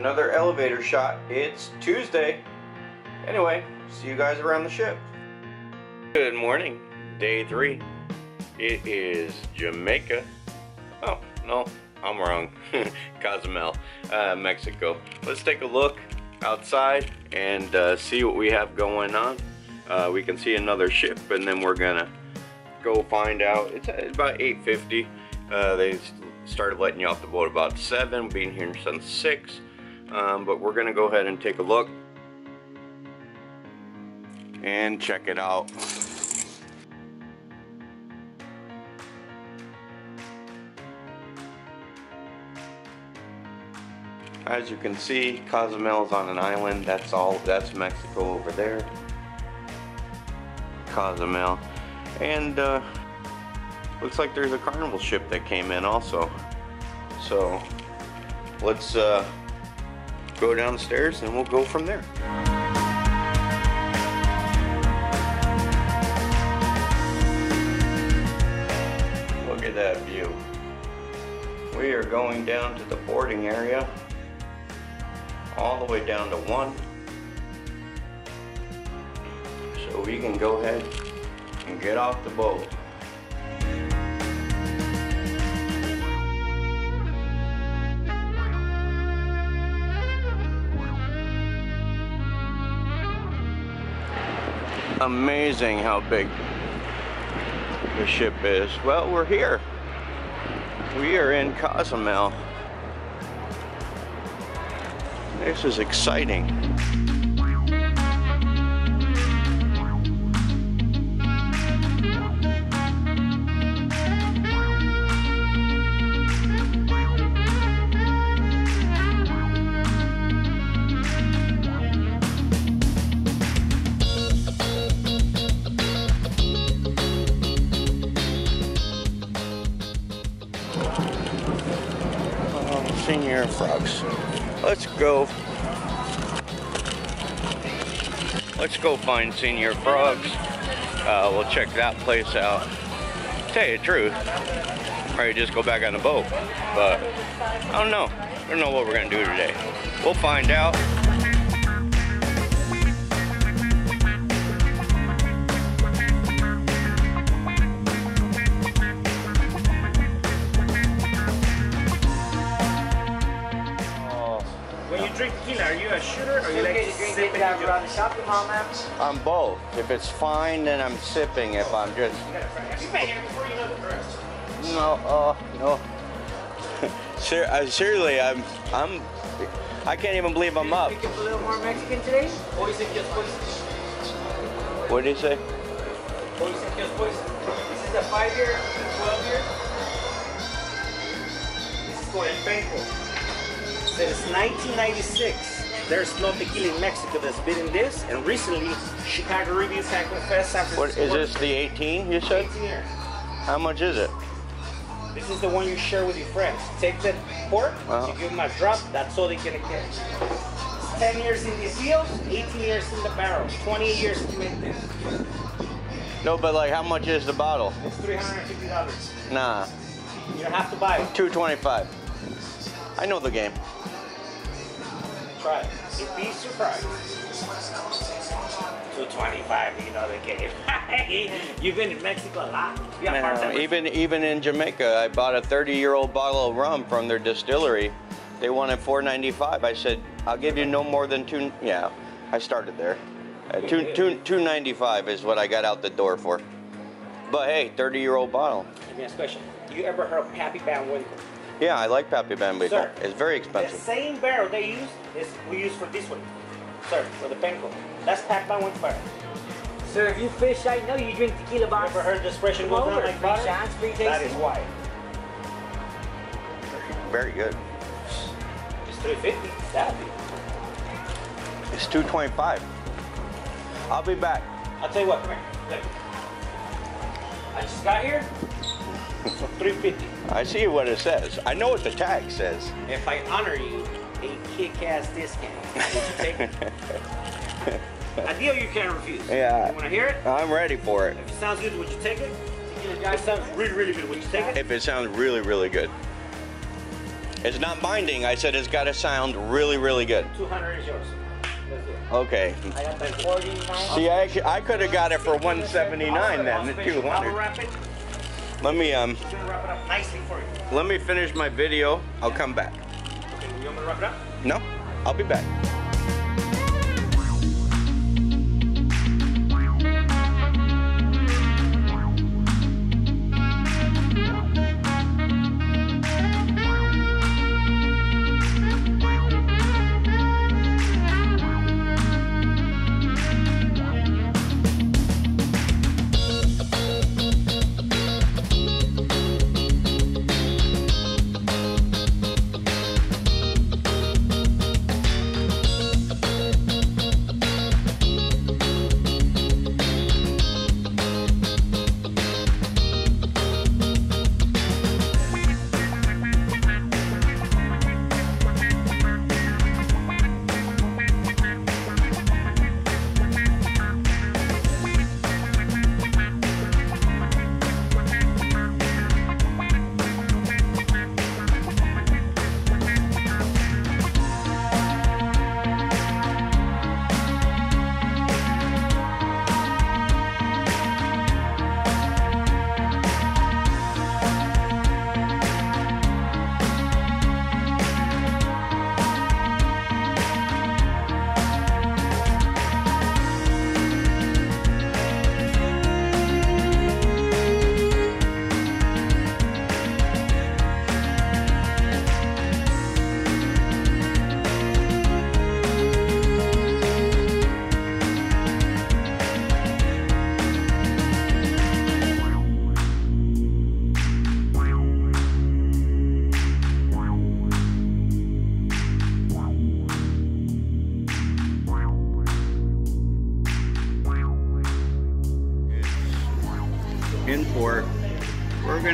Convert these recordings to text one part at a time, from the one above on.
another elevator shot. It's Tuesday. Anyway, see you guys around the ship. Good morning, day three. It is Jamaica. Oh, no, I'm wrong. Cozumel, uh, Mexico. Let's take a look outside and uh, see what we have going on. Uh, we can see another ship and then we're gonna go find out. It's about 8.50. Uh, they started letting you off the boat about 7, being here since 6. Um, but we're gonna go ahead and take a look and check it out. As you can see, Cozumel is on an island. That's all, that's Mexico over there. Cozumel. And uh, looks like there's a carnival ship that came in also. So let's uh, go downstairs and we'll go from there. Look at that view. We are going down to the boarding area all the way down to one. So we can go ahead and get off the boat. Amazing how big the ship is. Well, we're here. We are in Cozumel. This is exciting. Oh, Señor Frog's. Let's go. Let's go find Señor Frog's. Uh, we'll check that place out. Tell you the truth, probably just go back on the boat. But I don't know. I don't know what we're gonna do today. We'll find out. When you drink tequila, are you a shooter or you like Okay, to to drink it it? down around the shop, mom, ma'am. I'm both. If it's fine, then I'm sipping. If I'm just Have you been here before you know the rest? no, uh, no. Ser- uh, seriously, I'm, I'm, I can't even believe I'm up. Think it's a little more Mexican today? Boys and girls, boys. What did he say? Boys and girls. This is a five year, twelve year. This is for El Penco. Since 1996, there's no tequila in Mexico that's beaten this. And recently, Chicago Reviews had confessed San What is this? The 18 you said? 18 years. How much is it? This is the one you share with your friends. Take the pork, Uh-huh. you give them a drop, that's all they're gonna get. It's 10 years in the field, 18 years in the barrel, 20 years to make this. No, but like, how much is the bottle? It's $350. Nah, You don't have to buy it. 225. I know the game. Try it. You'd be surprised. 225, you know the game. You've been in Mexico a lot. You got Man, bartenders. even even in Jamaica, I bought a 30-year-old bottle of rum from their distillery. They wanted 4.95. I said, I'll give you no more than two. Yeah, I started there. Uh, two, two, 2.95 is what I got out the door for. But hey, 30-year-old bottle. Let me ask a question. You ever heard of Pappy Van Winkle? Yeah, I like Pappy Bambico. Sir, It's very expensive. The expensive. same barrel they use is we use for this one. Sir, for the Penco. That's Pappy Van Winkle barrel. Sir, if you fish, I know you drink tequila You box. ever heard the expression Come goes down like free butter? shots, free That is why. Very good. It's 350. That'd be. It's 225. I'll be back. I'll tell you what, come here. Look. I just got here for 350. I see what it says. I know what the tag says. If I honor you, a kick-ass discount. Would you take it? A deal you can't refuse. Yeah. You want to hear it? I'm ready for it. If it sounds good, would you take it? If it sounds really, really good, would you take it? If it sounds really, really good. It's not binding. I said it's got to sound really, really good. 200 is yours. Let's do it. Okay. I got the 49. See, I, I could have got it for 179 then, the finish- I'll 200. Let me um, wrap it up nicely for you. let me finish my video. I'll come back. Okay, you want me to wrap it up? No, I'll be back.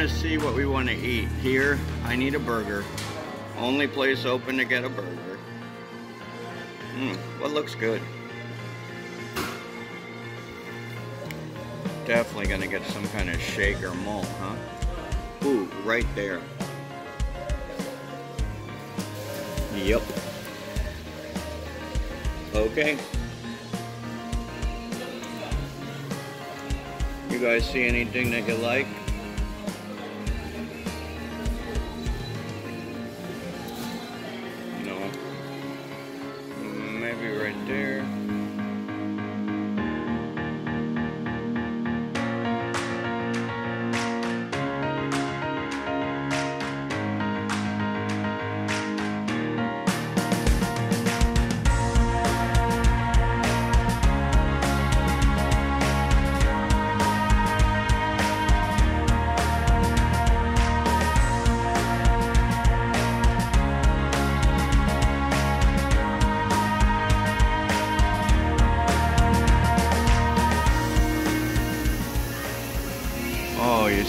Gonna see what we want to eat. Here, I need a burger. Only place open to get a burger. Hmm, what looks good? Definitely gonna get some kind of shake or malt, huh? Ooh, right there. Yep. Okay. You guys see anything that you like?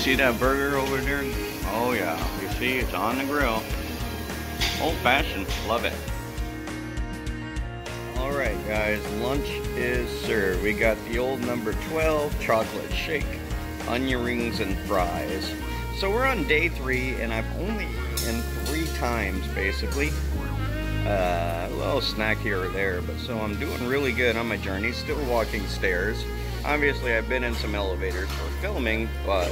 See that burger over there? Oh yeah, you see it's on the grill. Old fashioned, love it. All right, guys, lunch is served. We got the old number 12 chocolate shake, onion rings, and fries. So we're on day three, and I've only eaten three times basically. Uh, a little snack here or there, but so I'm doing really good on my journey. Still walking stairs. Obviously, I've been in some elevators for filming, but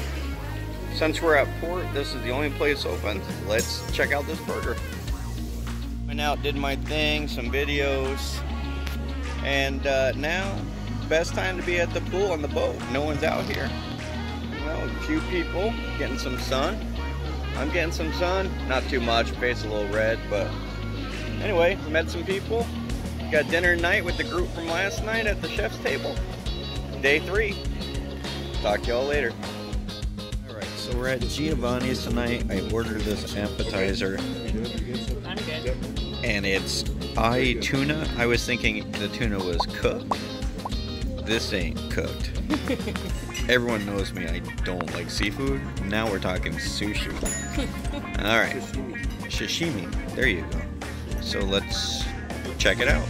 since we're at port, this is the only place open. Let's check out this burger. Went out, did my thing, some videos, and uh, now best time to be at the pool on the boat. No one's out here. Well, a few people getting some sun. I'm getting some sun, not too much. Face a little red, but anyway, met some people. Got dinner tonight with the group from last night at the chef's table. Day three. Talk to y'all later. So we're at Giovanni's tonight. I ordered this appetizer, and it's ahi tuna. I was thinking the tuna was cooked. This ain't cooked. Everyone knows me. I don't like seafood. Now we're talking sushi. All right, sashimi. There you go. So let's check it out.